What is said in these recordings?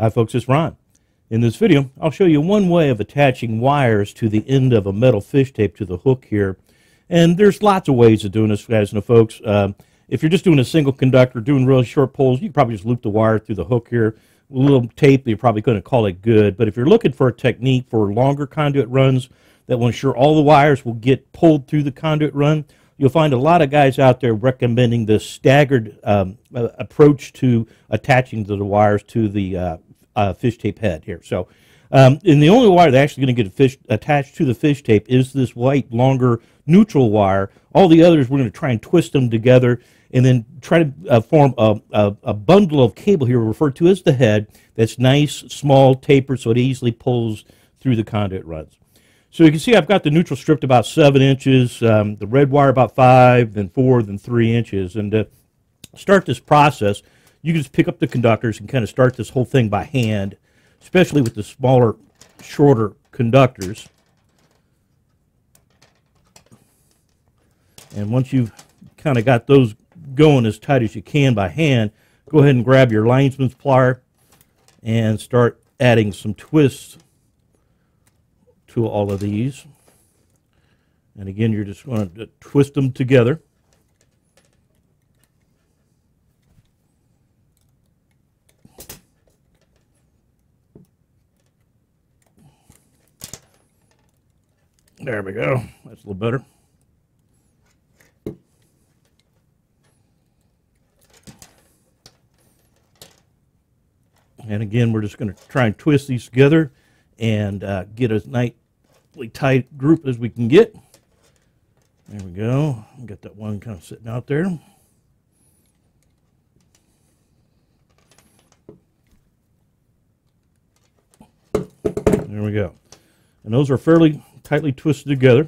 Hi folks, it's Ron. In this video, I'll show you one way of attaching wires to the end of a metal fish tape to the hook here. And there's lots of ways of doing this, guys and folks. Uh, if you're just doing a single conductor, doing really short poles, you can probably just loop the wire through the hook here. A little tape, you're probably going to call it good. But if you're looking for a technique for longer conduit runs that will ensure all the wires will get pulled through the conduit run, you'll find a lot of guys out there recommending the staggered um, approach to attaching the wires to the uh, uh, fish tape head here. So, um, and the only wire that's actually going to get fish, attached to the fish tape is this white, longer neutral wire. All the others, we're going to try and twist them together and then try to uh, form a, a, a, bundle of cable here referred to as the head that's nice, small, tapered, so it easily pulls through the conduit runs. So you can see I've got the neutral stripped about 7 inches, um, the red wire about 5, then 4, then 3 inches. And to start this process, you can just pick up the conductors and kind of start this whole thing by hand, especially with the smaller, shorter conductors. And once you've kind of got those going as tight as you can by hand, go ahead and grab your linesman's plier and start adding some twists to all of these. And again, you're just going to twist them together. There we go. That's a little better. And again, we're just going to try and twist these together and uh, get as nicely tight group as we can get. There we go. Got that one kind of sitting out there. There we go. And those are fairly tightly twisted together.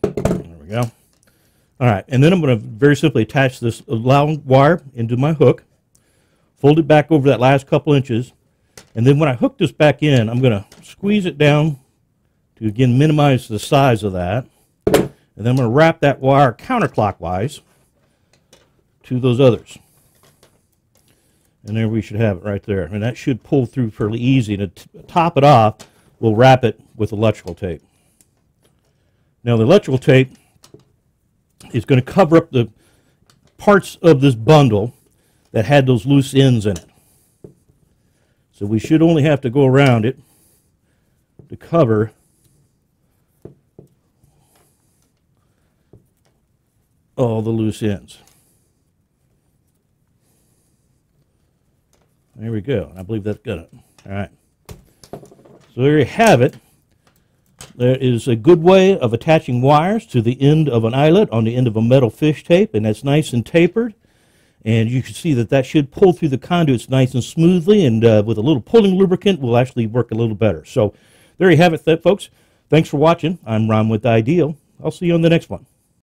There we go. All right, and then I'm going to very simply attach this long wire into my hook, fold it back over that last couple inches, and then when I hook this back in, I'm going to squeeze it down to, again, minimize the size of that. And then I'm going to wrap that wire counterclockwise to those others. And there we should have it right there. And that should pull through fairly easy. And to top it off, we'll wrap it with electrical tape. Now the electrical tape is going to cover up the parts of this bundle that had those loose ends in it. So we should only have to go around it to cover all the loose ends. There we go. I believe that's got it. All right. So there you have it. There is a good way of attaching wires to the end of an eyelet on the end of a metal fish tape, and that's nice and tapered. And you can see that that should pull through the conduits nice and smoothly, and uh, with a little pulling lubricant will actually work a little better. So there you have it, folks. Thanks for watching. I'm Ron with Ideal. I'll see you on the next one.